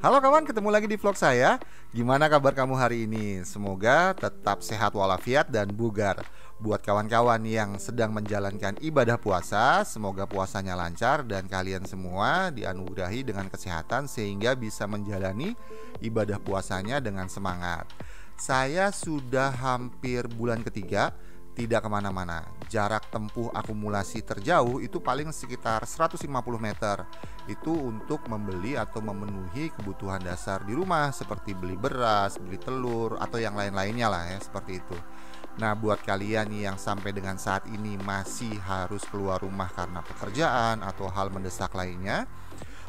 Halo kawan, ketemu lagi di vlog saya. Gimana kabar kamu hari ini? Semoga tetap sehat walafiat dan bugar. Buat kawan-kawan yang sedang menjalankan ibadah puasa, semoga puasanya lancar dan kalian semua dianugerahi dengan kesehatan sehingga bisa menjalani ibadah puasanya dengan semangat. Saya sudah hampir bulan ketiga tidak ke mana-mana. Jarak tempuh akumulasi terjauh itu paling sekitar 150 meter. Itu untuk membeli atau memenuhi kebutuhan dasar di rumah seperti beli beras, beli telur atau yang lain-lainnya lah ya seperti itu. Nah, buat kalian yang sampai dengan saat ini masih harus keluar rumah karena pekerjaan atau hal mendesak lainnya,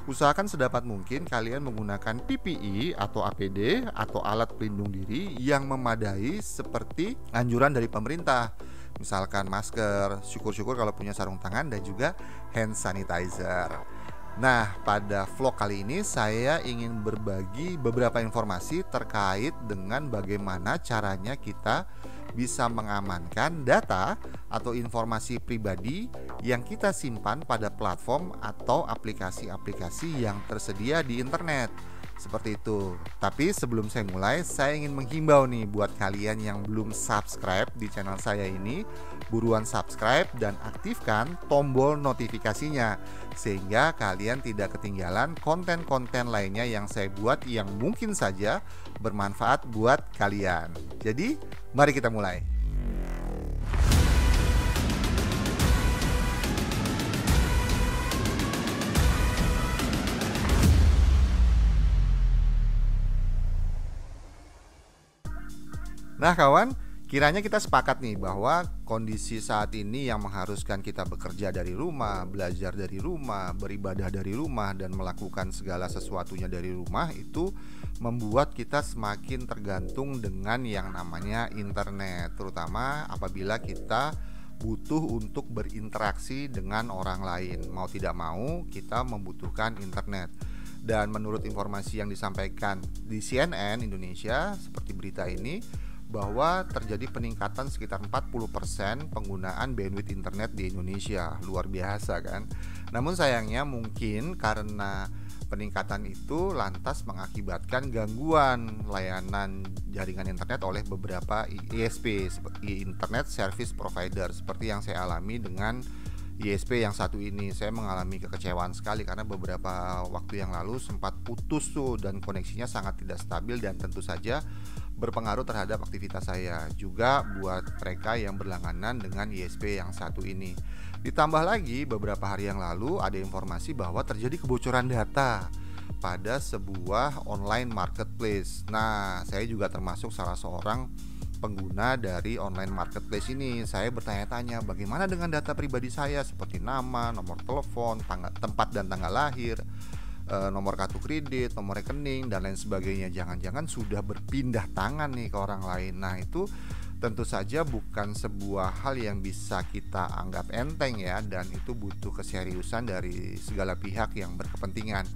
usahakan sedapat mungkin kalian menggunakan PPE atau APD atau alat pelindung diri yang memadai seperti anjuran dari pemerintah. Misalkan masker, syukur-syukur kalau punya sarung tangan dan juga hand sanitizer. Nah, pada vlog kali ini saya ingin berbagi beberapa informasi terkait dengan bagaimana caranya kita bisa mengamankan data atau informasi pribadi yang kita simpan pada platform atau aplikasi-aplikasi yang tersedia di internet. Seperti itu. Tapi sebelum saya mulai, saya ingin menghimbau nih buat kalian yang belum subscribe di channel saya ini, buruan subscribe dan aktifkan tombol notifikasinya sehingga kalian tidak ketinggalan konten-konten lainnya yang saya buat yang mungkin saja bermanfaat buat kalian. Jadi, mari kita mulai. Nah, kawan, kiranya kita sepakat nih bahwa kondisi saat ini yang mengharuskan kita bekerja dari rumah, belajar dari rumah, beribadah dari rumah dan melakukan segala sesuatunya dari rumah itu membuat kita semakin tergantung dengan yang namanya internet, terutama apabila kita butuh untuk berinteraksi dengan orang lain. Mau tidak mau, kita membutuhkan internet. Dan menurut informasi yang disampaikan di CNN Indonesia seperti berita ini, bahwa terjadi peningkatan sekitar 40% penggunaan bandwidth internet di Indonesia. Luar biasa kan? Namun sayangnya mungkin karena peningkatan itu lantas mengakibatkan gangguan layanan jaringan internet oleh beberapa ISP Internet Service Provider seperti yang saya alami dengan ISP yang satu ini saya mengalami kekecewaan sekali karena beberapa waktu yang lalu sempat putus tuh dan koneksinya sangat tidak stabil dan tentu saja berpengaruh terhadap aktivitas saya juga buat mereka yang berlangganan dengan ISP yang satu ini. Ditambah lagi beberapa hari yang lalu ada informasi bahwa terjadi kebocoran data pada sebuah online marketplace. Nah, saya juga termasuk salah seorang pengguna dari online marketplace ini. Saya bertanya-tanya bagaimana dengan data pribadi saya seperti nama, nomor telepon, tanggal, tempat dan tanggal lahir, e, nomor kartu kredit, nomor rekening dan lain sebagainya. Jangan-jangan sudah berpindah tangan nih ke orang lain. Nah, itu tentu saja bukan sebuah hal yang bisa kita anggap enteng ya dan itu butuh keseriusan dari segala pihak yang berkepentingan.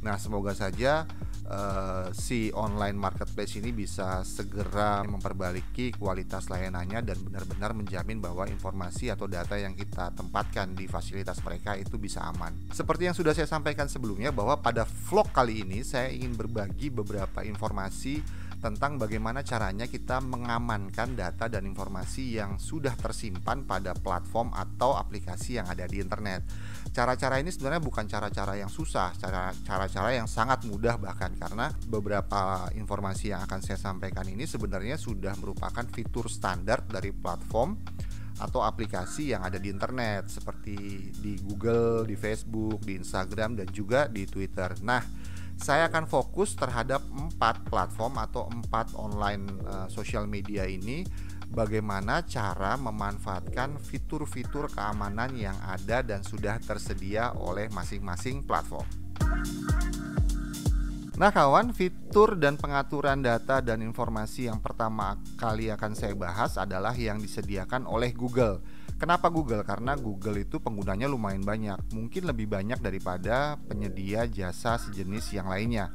Nah, semoga saja uh, si online marketplace ini bisa segera memperbaiki kualitas layanannya dan benar-benar menjamin bahwa informasi atau data yang kita tempatkan di fasilitas mereka itu bisa aman. Seperti yang sudah saya sampaikan sebelumnya bahwa pada vlog kali ini saya ingin berbagi beberapa informasi tentang bagaimana caranya kita mengamankan data dan informasi yang sudah tersimpan pada platform atau aplikasi yang ada di internet. Cara-cara ini sebenarnya bukan cara-cara yang susah, cara-cara yang sangat mudah bahkan karena beberapa informasi yang akan saya sampaikan ini sebenarnya sudah merupakan fitur standar dari platform atau aplikasi yang ada di internet seperti di Google, di Facebook, di Instagram dan juga di Twitter. Nah, saya akan fokus terhadap empat platform atau empat online uh, social media ini bagaimana cara memanfaatkan fitur-fitur keamanan yang ada dan sudah tersedia oleh masing-masing platform. Nah kawan, fitur dan pengaturan data dan informasi yang pertama kali akan saya bahas adalah yang disediakan oleh Google. Kenapa Google? Karena Google itu penggunanya lumayan banyak, mungkin lebih banyak daripada penyedia jasa sejenis yang lainnya.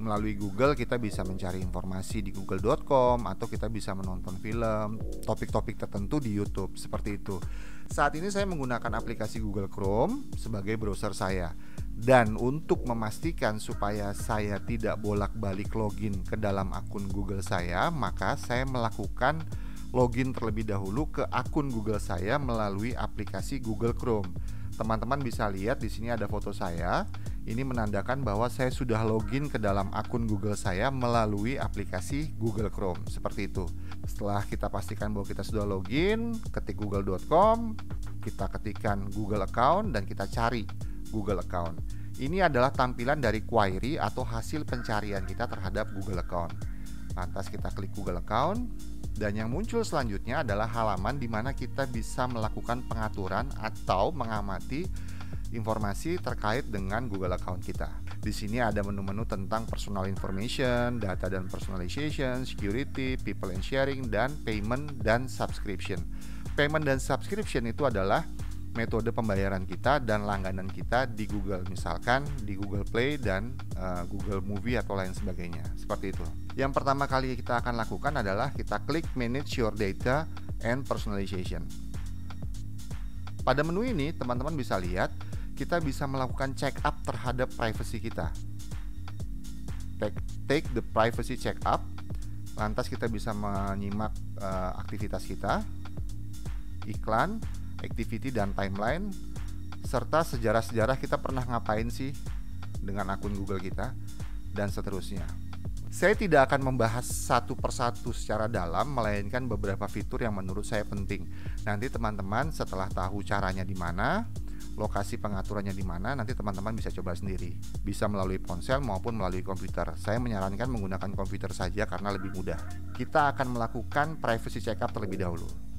Melalui Google kita bisa mencari informasi di google.com atau kita bisa menonton film, topik-topik tertentu di YouTube seperti itu. Saat ini saya menggunakan aplikasi Google Chrome sebagai browser saya Dan untuk memastikan supaya saya tidak bolak-balik login ke dalam akun Google saya, maka saya melakukan login terlebih dahulu ke akun Google saya melalui aplikasi Google Chrome. Teman-teman bisa lihat di sini ada foto saya. Ini menandakan bahwa saya sudah login ke dalam akun Google saya melalui aplikasi Google Chrome. Seperti itu. Setelah kita pastikan bahwa kita sudah login, ketik google.com, kita ketikkan Google account dan kita cari Google account. Ini adalah tampilan dari query atau hasil pencarian kita terhadap Google account. Lantas kita klik Google account dan yang muncul selanjutnya adalah halaman di mana kita bisa melakukan pengaturan atau mengamati informasi terkait dengan Google account kita. Di sini ada menu-menu tentang personal information, data dan personalization, security, people and sharing, dan payment dan subscription. Payment dan subscription itu adalah metode pembayaran kita dan langganan kita di Google. Misalkan di Google Play dan uh, Google Movie atau lain sebagainya. Seperti itu. Yang pertama kali kita akan lakukan adalah kita klik manage your data and personalization. Pada menu ini teman-teman bisa lihat kita bisa melakukan check up terhadap privacy kita. Take, the privacy check up. Lantas kita bisa menyimak uh, aktivitas kita. Iklan activity dan timeline serta sejarah-sejarah kita pernah ngapain sih dengan akun Google kita dan seterusnya. Saya tidak akan membahas satu persatu secara dalam, melainkan beberapa fitur yang menurut saya penting. Nanti teman-teman setelah tahu caranya di mana, lokasi pengaturannya di mana, nanti teman-teman bisa coba sendiri. Bisa melalui ponsel maupun melalui komputer. Saya menyarankan menggunakan komputer saja karena lebih mudah. Kita akan melakukan privacy checkup terlebih dahulu.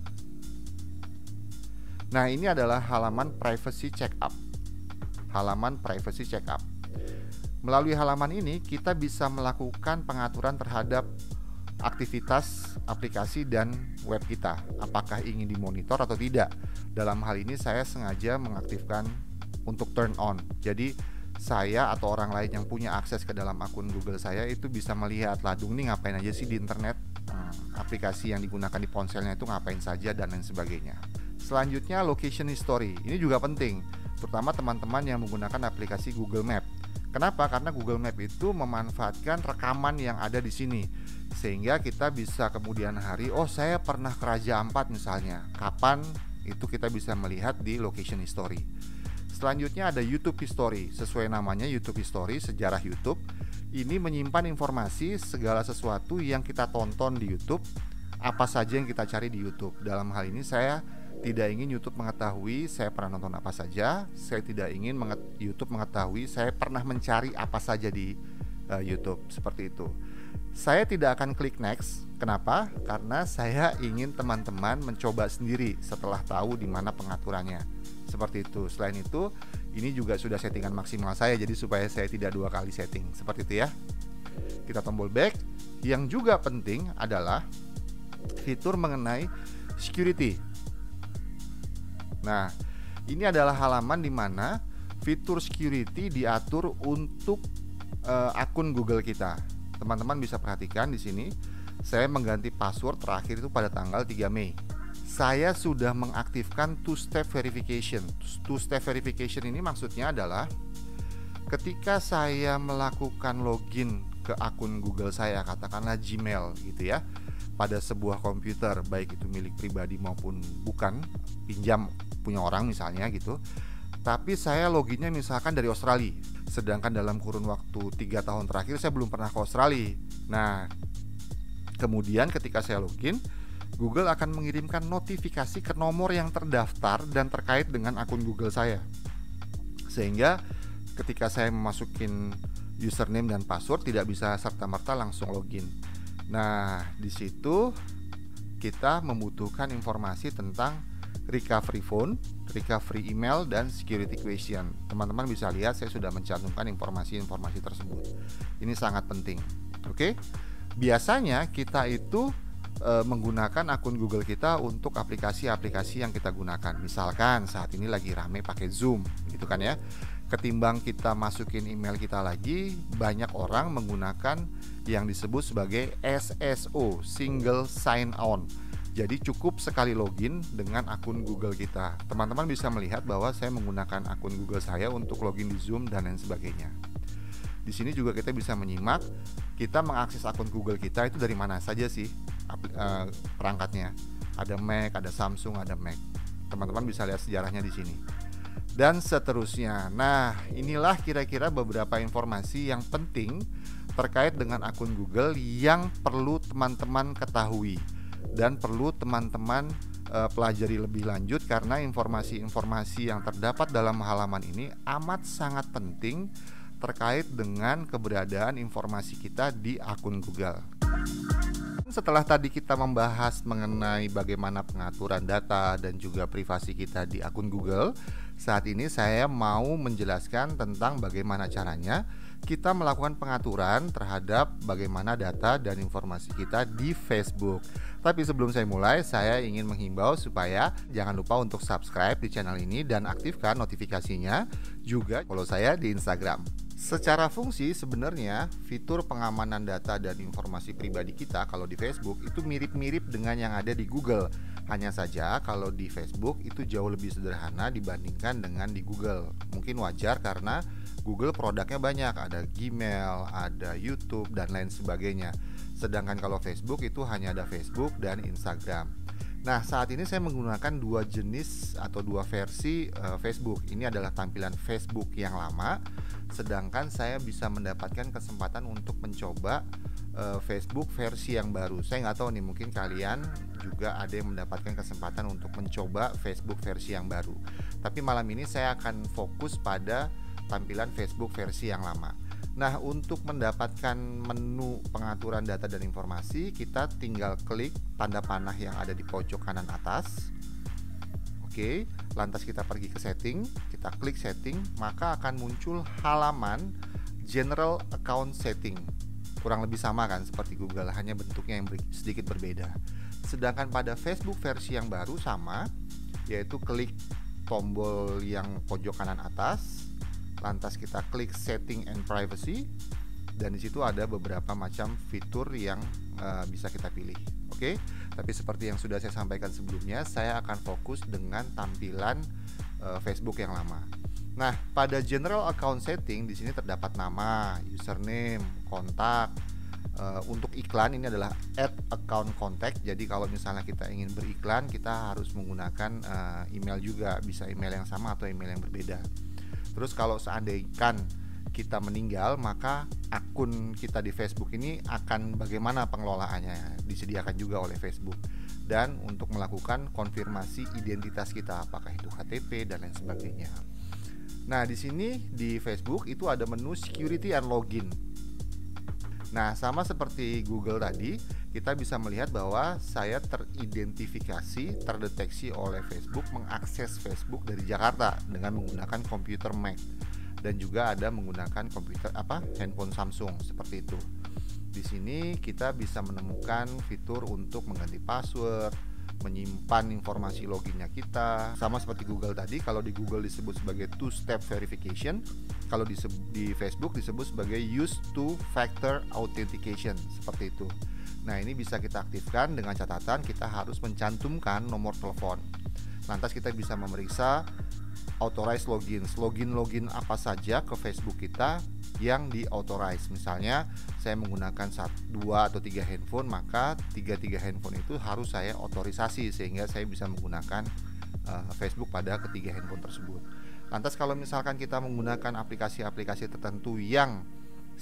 Nah, ini adalah halaman privacy checkup. Halaman privacy checkup. Melalui halaman ini kita bisa melakukan pengaturan terhadap aktivitas aplikasi dan web kita. Apakah ingin dimonitor atau tidak? Dalam hal ini saya sengaja mengaktifkan untuk turn on. Jadi saya atau orang lain yang punya akses ke dalam akun Google saya itu bisa melihat ladung nih ngapain aja sih di internet, hmm, aplikasi yang digunakan di ponselnya itu ngapain saja dan lain sebagainya. Selanjutnya location history. Ini juga penting, terutama teman-teman yang menggunakan aplikasi Google Map. Kenapa? Karena Google Map itu memanfaatkan rekaman yang ada di sini. Sehingga kita bisa kemudian hari, oh saya pernah ke Raja Ampat misalnya. Kapan? Itu kita bisa melihat di location history. Selanjutnya ada YouTube History. Sesuai namanya YouTube History, sejarah YouTube. Ini menyimpan informasi segala sesuatu yang kita tonton di YouTube, apa saja yang kita cari di YouTube. Dalam hal ini saya tidak ingin YouTube mengetahui saya pernah nonton apa saja. Saya tidak ingin menget YouTube mengetahui saya pernah mencari apa saja di uh, YouTube seperti itu. Saya tidak akan klik next. Kenapa? Karena saya ingin teman-teman mencoba sendiri setelah tahu di mana pengaturannya. Seperti itu. Selain itu, ini juga sudah settingan maksimal saya jadi supaya saya tidak dua kali setting. Seperti itu ya. Kita tombol back. Yang juga penting adalah fitur mengenai security Nah, ini adalah halaman di mana fitur security diatur untuk uh, akun Google kita. Teman-teman bisa perhatikan di sini, saya mengganti password terakhir itu pada tanggal 3 Mei. Saya sudah mengaktifkan two-step verification. Two-step verification ini maksudnya adalah ketika saya melakukan login ke akun Google saya, katakanlah Gmail gitu ya, pada sebuah komputer, baik itu milik pribadi maupun bukan, pinjam punya orang misalnya gitu. Tapi saya loginnya misalkan dari Australia. Sedangkan dalam kurun waktu tiga tahun terakhir saya belum pernah ke Australia. Nah kemudian ketika saya login Google akan mengirimkan notifikasi ke nomor yang terdaftar dan terkait dengan akun Google saya. Sehingga ketika saya memasukin username dan password tidak bisa serta-merta langsung login. Nah di situ kita membutuhkan informasi tentang recovery phone, recovery email, dan security question. Teman-teman bisa lihat saya sudah mencantumkan informasi-informasi tersebut. Ini sangat penting. Oke, biasanya kita itu e, menggunakan akun Google kita untuk aplikasi-aplikasi yang kita gunakan. Misalkan saat ini lagi rame pakai Zoom, gitu kan ya. Ketimbang kita masukin email kita lagi, banyak orang menggunakan yang disebut sebagai SSO (Single Sign On) Jadi cukup sekali login dengan akun Google kita. Teman-teman bisa melihat bahwa saya menggunakan akun Google saya untuk login di Zoom dan lain sebagainya. Di sini juga kita bisa menyimak kita mengakses akun Google kita itu dari mana saja sih uh, perangkatnya. Ada Mac, ada Samsung, ada Mac. Teman-teman bisa lihat sejarahnya di sini. Dan seterusnya. Nah, inilah kira-kira beberapa informasi yang penting terkait dengan akun Google yang perlu teman-teman ketahui dan perlu teman-teman uh, pelajari lebih lanjut karena informasi-informasi yang terdapat dalam halaman ini amat sangat penting terkait dengan keberadaan informasi kita di akun Google. Setelah tadi kita membahas mengenai bagaimana pengaturan data dan juga privasi kita di akun Google, saat ini saya mau menjelaskan tentang bagaimana caranya kita melakukan pengaturan terhadap bagaimana data dan informasi kita di Facebook. Tapi sebelum saya mulai, saya ingin menghimbau supaya jangan lupa untuk subscribe di channel ini dan aktifkan notifikasinya. Juga follow saya di Instagram. Secara fungsi sebenarnya fitur pengamanan data dan informasi pribadi kita kalau di Facebook itu mirip-mirip dengan yang ada di Google. Hanya saja kalau di Facebook itu jauh lebih sederhana dibandingkan dengan di Google. Mungkin wajar karena Google produknya banyak, ada Gmail, ada YouTube dan lain sebagainya. Sedangkan kalau Facebook itu hanya ada Facebook dan Instagram. Nah, saat ini saya menggunakan dua jenis atau dua versi uh, Facebook. Ini adalah tampilan Facebook yang lama, sedangkan saya bisa mendapatkan kesempatan untuk mencoba uh, Facebook versi yang baru. Saya nggak tahu nih, mungkin kalian juga ada yang mendapatkan kesempatan untuk mencoba Facebook versi yang baru. Tapi malam ini saya akan fokus pada tampilan Facebook versi yang lama. Nah, untuk mendapatkan menu pengaturan data dan informasi, kita tinggal klik tanda panah yang ada di pojok kanan atas. Oke, lantas kita pergi ke setting, kita klik setting, maka akan muncul halaman General Account Setting. Kurang lebih sama kan seperti Google, hanya bentuknya yang sedikit berbeda. Sedangkan pada Facebook versi yang baru sama, yaitu klik tombol yang pojok kanan atas, lantas kita klik setting and privacy dan di situ ada beberapa macam fitur yang uh, bisa kita pilih. Oke, okay? tapi seperti yang sudah saya sampaikan sebelumnya, saya akan fokus dengan tampilan uh, Facebook yang lama. Nah, pada general account setting di sini terdapat nama, username, kontak. Uh, untuk iklan ini adalah add account contact. Jadi kalau misalnya kita ingin beriklan, kita harus menggunakan uh, email juga, bisa email yang sama atau email yang berbeda. Terus kalau seandainya kita meninggal, maka akun kita di Facebook ini akan bagaimana pengelolaannya disediakan juga oleh Facebook dan untuk melakukan konfirmasi identitas kita apakah itu KTP dan lain sebagainya. Nah, di sini di Facebook itu ada menu security and login. Nah, sama seperti Google tadi, kita bisa melihat bahwa saya teridentifikasi, terdeteksi oleh Facebook mengakses Facebook dari Jakarta dengan menggunakan komputer Mac. Dan juga ada menggunakan komputer apa handphone Samsung seperti itu. Di sini kita bisa menemukan fitur untuk mengganti password, menyimpan informasi loginnya kita. Sama seperti Google tadi kalau di Google disebut sebagai two step verification kalau di, Facebook disebut sebagai use two factor authentication seperti itu Nah, ini bisa kita aktifkan dengan catatan kita harus mencantumkan nomor telepon. Lantas kita bisa memeriksa authorize login. Login-login apa saja ke Facebook kita yang di authorize. Misalnya saya menggunakan dua atau tiga handphone, maka tiga tiga handphone itu harus saya otorisasi sehingga saya bisa menggunakan uh, Facebook pada ketiga handphone tersebut. Lantas kalau misalkan kita menggunakan aplikasi-aplikasi tertentu yang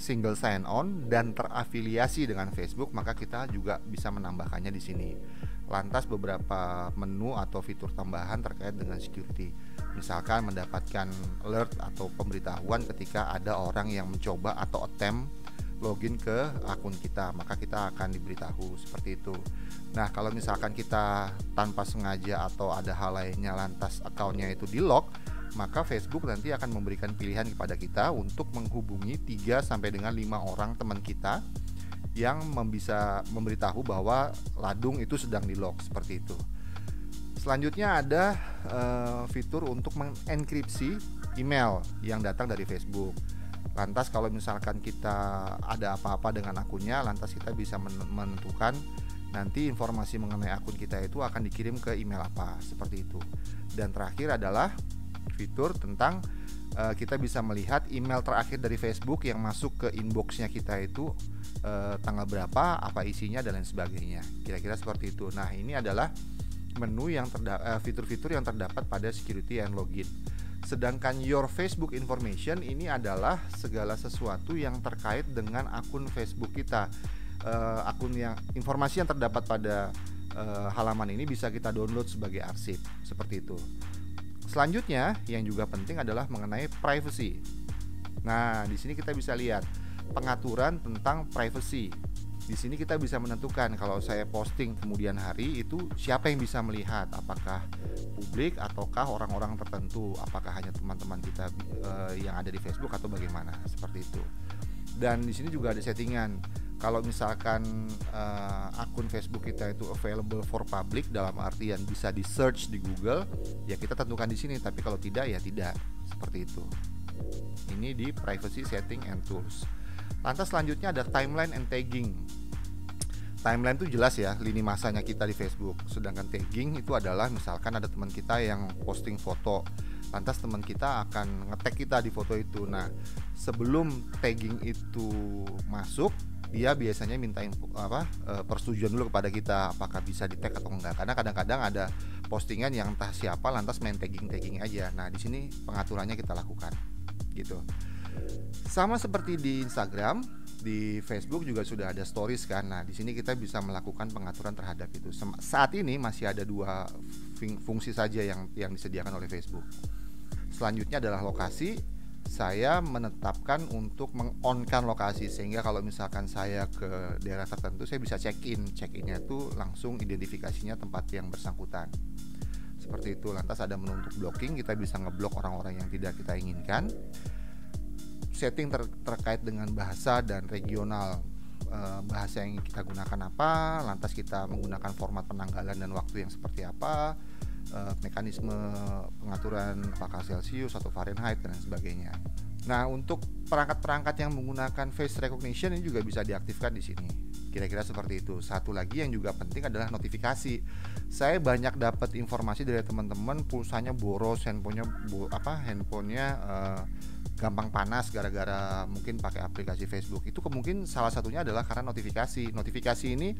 single sign on dan terafiliasi dengan Facebook, maka kita juga bisa menambahkannya di sini. Lantas beberapa menu atau fitur tambahan terkait dengan security. Misalkan mendapatkan alert atau pemberitahuan ketika ada orang yang mencoba atau attempt login ke akun kita, maka kita akan diberitahu seperti itu. Nah, kalau misalkan kita tanpa sengaja atau ada hal lainnya lantas akunnya itu di lock, maka Facebook nanti akan memberikan pilihan kepada kita untuk menghubungi 3 sampai dengan 5 orang teman kita yang bisa memberitahu bahwa ladung itu sedang di lock seperti itu. Selanjutnya ada uh, fitur untuk mengenkripsi email yang datang dari Facebook. Lantas kalau misalkan kita ada apa-apa dengan akunnya, lantas kita bisa menentukan nanti informasi mengenai akun kita itu akan dikirim ke email apa seperti itu dan terakhir adalah fitur tentang uh, kita bisa melihat email terakhir dari Facebook yang masuk ke inboxnya kita itu uh, tanggal berapa apa isinya dan lain sebagainya kira-kira seperti itu nah ini adalah menu yang terdapat uh, fitur-fitur yang terdapat pada security and login Sedangkan your Facebook information ini adalah segala sesuatu yang terkait dengan akun Facebook kita. Uh, akun yang informasi yang terdapat pada uh, halaman ini bisa kita download sebagai arsip seperti itu. Selanjutnya yang juga penting adalah mengenai privacy. Nah, di sini kita bisa lihat pengaturan tentang privacy. Di sini kita bisa menentukan kalau saya posting kemudian hari itu siapa yang bisa melihat? Apakah publik ataukah orang-orang tertentu? Apakah hanya teman-teman kita uh, yang ada di Facebook atau bagaimana? Seperti itu. Dan di sini juga ada settingan kalau misalkan uh, akun Facebook kita itu available for public dalam artian bisa di search di Google ya kita tentukan di sini. Tapi kalau tidak ya tidak. Seperti itu. Ini di privacy setting and tools. Lantas selanjutnya ada timeline and tagging. Timeline itu jelas ya lini masanya kita di Facebook. Sedangkan tagging itu adalah misalkan ada teman kita yang posting foto, lantas teman kita akan ngetek kita di foto itu. Nah, sebelum tagging itu masuk, dia biasanya minta info, apa e, persetujuan dulu kepada kita apakah bisa di tag atau enggak. Karena kadang-kadang ada postingan yang entah siapa lantas main tagging tagging aja. Nah, di sini pengaturannya kita lakukan, gitu. Sama seperti di Instagram, di Facebook juga sudah ada stories kan. Nah, di sini kita bisa melakukan pengaturan terhadap itu. Saat ini masih ada dua fungsi saja yang yang disediakan oleh Facebook. Selanjutnya adalah lokasi. Saya menetapkan untuk mengonkan lokasi sehingga kalau misalkan saya ke daerah tertentu saya bisa check-in. Check-innya itu langsung identifikasinya tempat yang bersangkutan. Seperti itu. Lantas ada menu untuk blocking, kita bisa ngeblok orang-orang yang tidak kita inginkan setting ter terkait dengan bahasa dan regional uh, bahasa yang kita gunakan apa, lantas kita menggunakan format penanggalan dan waktu yang seperti apa, uh, mekanisme pengaturan apakah Celsius atau Fahrenheit dan sebagainya. Nah, untuk perangkat-perangkat yang menggunakan face recognition ini juga bisa diaktifkan di sini. Kira-kira seperti itu. Satu lagi yang juga penting adalah notifikasi. Saya banyak dapat informasi dari teman-teman pulsanya boros, handphonenya apa handphonenya uh, gampang panas gara-gara mungkin pakai aplikasi Facebook. Itu kemungkinan salah satunya adalah karena notifikasi. Notifikasi ini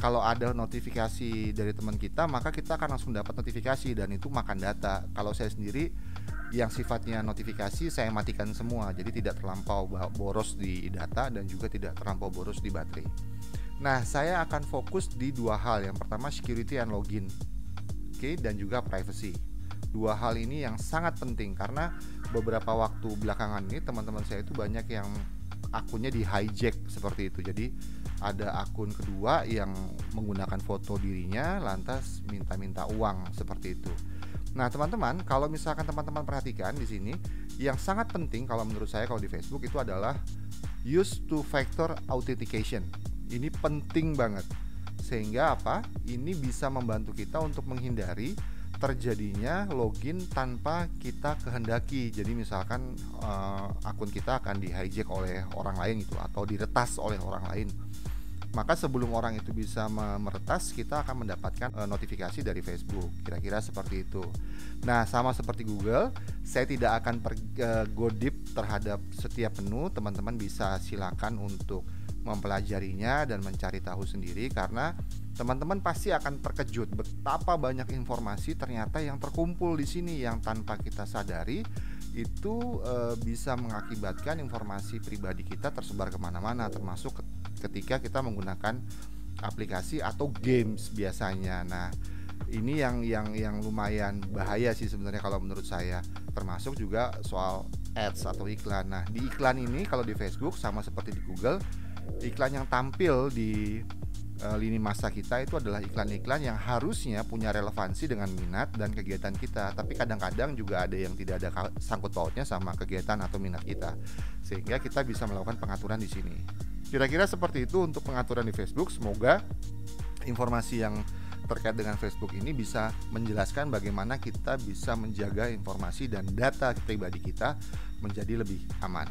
kalau ada notifikasi dari teman kita maka kita akan langsung dapat notifikasi dan itu makan data. Kalau saya sendiri yang sifatnya notifikasi saya matikan semua. Jadi tidak terlampau boros di data dan juga tidak terlampau boros di baterai. Nah saya akan fokus di dua hal. Yang pertama security and login. Oke okay, dan juga privacy dua hal ini yang sangat penting. Karena beberapa waktu belakangan ini teman-teman saya itu banyak yang akunnya di hijack seperti itu. Jadi ada akun kedua yang menggunakan foto dirinya lantas minta-minta uang seperti itu. Nah teman-teman kalau misalkan teman-teman perhatikan di sini yang sangat penting kalau menurut saya kalau di Facebook itu adalah use two factor authentication. Ini penting banget. Sehingga apa? Ini bisa membantu kita untuk menghindari terjadinya login tanpa kita kehendaki. Jadi misalkan uh, akun kita akan di hijack oleh orang lain itu atau diretas oleh orang lain. Maka sebelum orang itu bisa meretas, kita akan mendapatkan uh, notifikasi dari Facebook. Kira-kira seperti itu. Nah, sama seperti Google, saya tidak akan per, uh, go deep terhadap setiap menu. Teman-teman bisa silakan untuk mempelajarinya dan mencari tahu sendiri karena teman-teman pasti akan terkejut betapa banyak informasi ternyata yang terkumpul di sini yang tanpa kita sadari itu e, bisa mengakibatkan informasi pribadi kita tersebar ke mana-mana termasuk ketika kita menggunakan aplikasi atau games biasanya. Nah ini yang yang yang lumayan bahaya sih sebenarnya kalau menurut saya termasuk juga soal ads atau iklan. Nah di iklan ini kalau di Facebook sama seperti di Google iklan yang tampil di uh, lini masa kita itu adalah iklan-iklan yang harusnya punya relevansi dengan minat dan kegiatan kita. Tapi kadang-kadang juga ada yang tidak ada sangkut pautnya sama kegiatan atau minat kita. Sehingga kita bisa melakukan pengaturan di sini. Kira-kira seperti itu untuk pengaturan di Facebook. Semoga informasi yang terkait dengan Facebook ini bisa menjelaskan bagaimana kita bisa menjaga informasi dan data pribadi kita menjadi lebih aman.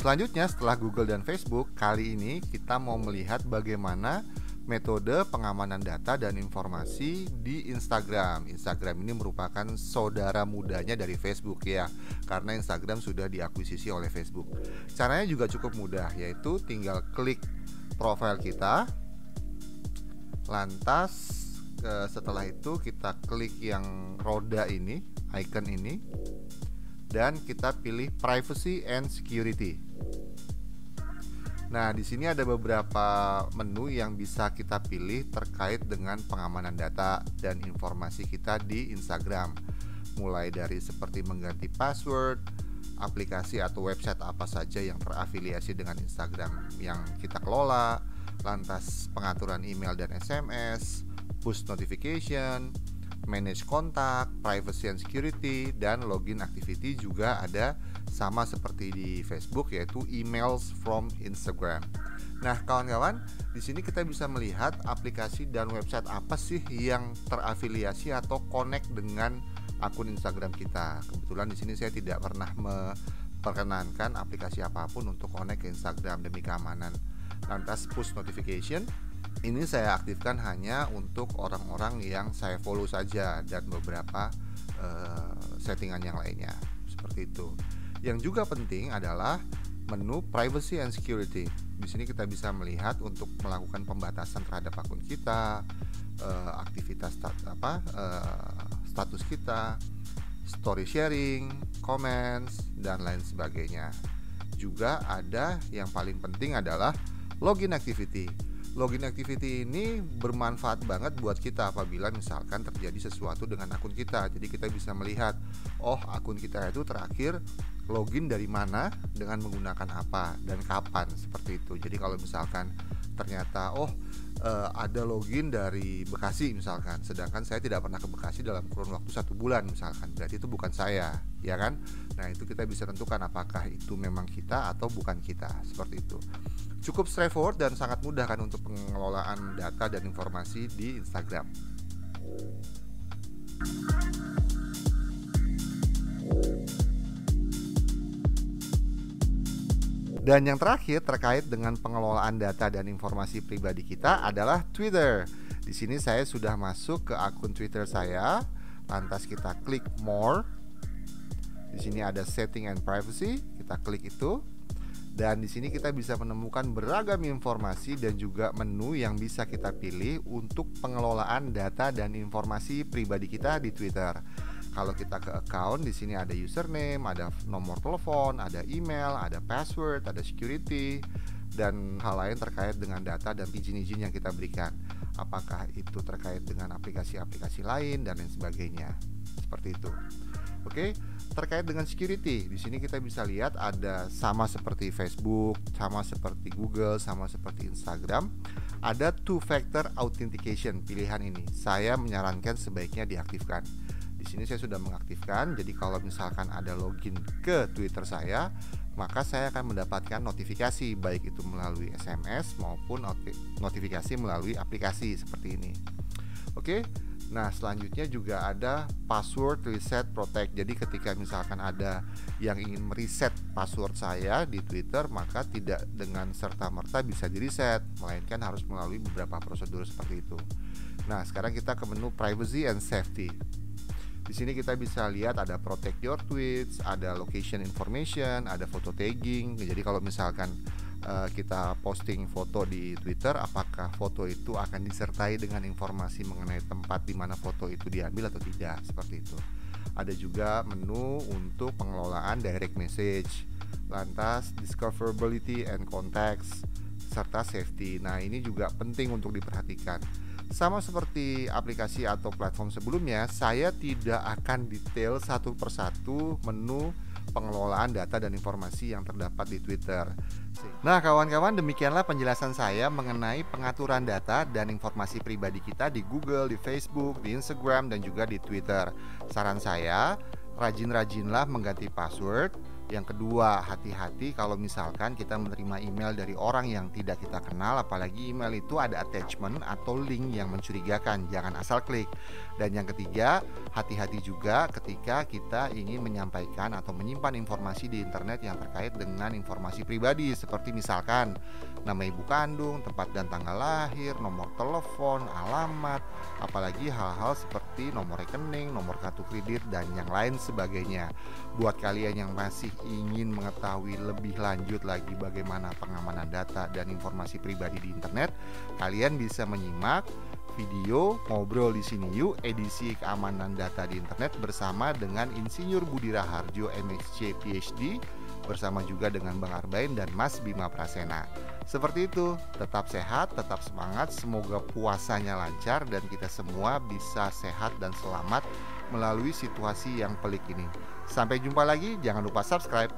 Selanjutnya setelah Google dan Facebook, kali ini kita mau melihat bagaimana metode pengamanan data dan informasi di Instagram. Instagram ini merupakan saudara mudanya dari Facebook ya, karena Instagram sudah diakuisisi oleh Facebook. Caranya juga cukup mudah, yaitu tinggal klik profil kita, lantas eh, setelah itu kita klik yang roda ini, icon ini, dan kita pilih privacy and security. Nah, di sini ada beberapa menu yang bisa kita pilih terkait dengan pengamanan data dan informasi kita di Instagram. Mulai dari seperti mengganti password, aplikasi atau website apa saja yang terafiliasi dengan Instagram yang kita kelola, lantas pengaturan email dan SMS, push notification, manage kontak, privacy and security, dan login activity juga ada sama seperti di Facebook yaitu emails from Instagram. Nah, kawan-kawan, di sini kita bisa melihat aplikasi dan website apa sih yang terafiliasi atau connect dengan akun Instagram kita. Kebetulan di sini saya tidak pernah memperkenankan aplikasi apa pun untuk connect ke Instagram demi keamanan. Lantas push notification ini saya aktifkan hanya untuk orang-orang yang saya follow saja dan beberapa uh, settingan yang lainnya seperti itu. Yang juga penting adalah menu privacy and security. Di sini kita bisa melihat untuk melakukan pembatasan terhadap akun kita, uh, aktivitas stat, apa uh, status kita, story sharing, comments dan lain sebagainya. Juga ada yang paling penting adalah login activity login activity ini bermanfaat banget buat kita apabila misalkan terjadi sesuatu dengan akun kita. Jadi kita bisa melihat, oh akun kita itu terakhir login dari mana dengan menggunakan apa dan kapan seperti itu. Jadi kalau misalkan ternyata oh uh, ada login dari Bekasi misalkan, sedangkan saya tidak pernah ke Bekasi dalam kurun waktu satu bulan misalkan, berarti itu bukan saya, ya kan? Nah itu kita bisa tentukan apakah itu memang kita atau bukan kita seperti itu cukup straightforward dan sangat mudah kan untuk pengelolaan data dan informasi di Instagram. Dan yang terakhir terkait dengan pengelolaan data dan informasi pribadi kita adalah Twitter. Di sini saya sudah masuk ke akun Twitter saya. Lantas kita klik more. Di sini ada setting and privacy, kita klik itu. Dan di sini kita bisa menemukan beragam informasi dan juga menu yang bisa kita pilih untuk pengelolaan data dan informasi pribadi kita di Twitter. Kalau kita ke account di sini ada username, ada nomor telepon, ada email, ada password, ada security dan hal lain terkait dengan data dan izin-izin yang kita berikan. Apakah itu terkait dengan aplikasi-aplikasi lain dan lain sebagainya. Seperti itu. Oke, terkait dengan security, di sini kita bisa lihat ada sama seperti Facebook, sama seperti Google, sama seperti Instagram, ada two factor authentication pilihan ini. Saya menyarankan sebaiknya diaktifkan. Di sini saya sudah mengaktifkan, jadi kalau misalkan ada login ke Twitter saya, maka saya akan mendapatkan notifikasi baik itu melalui SMS maupun notifikasi melalui aplikasi seperti ini. Oke. Nah, selanjutnya juga ada password reset protect. Jadi ketika misalkan ada yang ingin mereset password saya di Twitter, maka tidak dengan serta-merta bisa di-reset, melainkan harus melalui beberapa prosedur seperti itu. Nah, sekarang kita ke menu privacy and safety. Di sini kita bisa lihat ada protect your tweets, ada location information, ada photo tagging. Jadi kalau misalkan uh, kita posting foto di Twitter, apakah foto itu akan disertai dengan informasi mengenai tempat di mana foto itu diambil atau tidak, seperti itu. Ada juga menu untuk pengelolaan direct message, lantas discoverability and context, serta safety. Nah, ini juga penting untuk diperhatikan. Sama seperti aplikasi atau platform sebelumnya, saya tidak akan detail satu persatu menu pengelolaan data dan informasi yang terdapat di Twitter. Nah, kawan-kawan, demikianlah penjelasan saya mengenai pengaturan data dan informasi pribadi kita di Google, di Facebook, di Instagram, dan juga di Twitter. Saran saya, rajin-rajinlah mengganti password, Yang kedua, hati-hati kalau misalkan kita menerima email dari orang yang tidak kita kenal, apalagi email itu ada attachment atau link yang mencurigakan, jangan asal klik. Dan yang ketiga, hati-hati juga ketika kita ingin menyampaikan atau menyimpan informasi di internet yang terkait dengan informasi pribadi, seperti misalkan nama ibu kandung, tempat dan tanggal lahir, nomor telepon, alamat, apalagi hal-hal seperti nomor rekening, nomor kartu kredit, dan yang lain sebagainya. Buat kalian yang masih ingin mengetahui lebih lanjut lagi bagaimana pengamanan data dan informasi pribadi di internet, kalian bisa menyimak video ngobrol di sini yuk edisi keamanan data di internet bersama dengan Insinyur Budi Raharjo MSc PhD bersama juga dengan Bang Arbain dan Mas Bima Prasena. Seperti itu, tetap sehat, tetap semangat, semoga puasanya lancar dan kita semua bisa sehat dan selamat melalui situasi yang pelik ini. Sampai jumpa lagi, jangan lupa subscribe.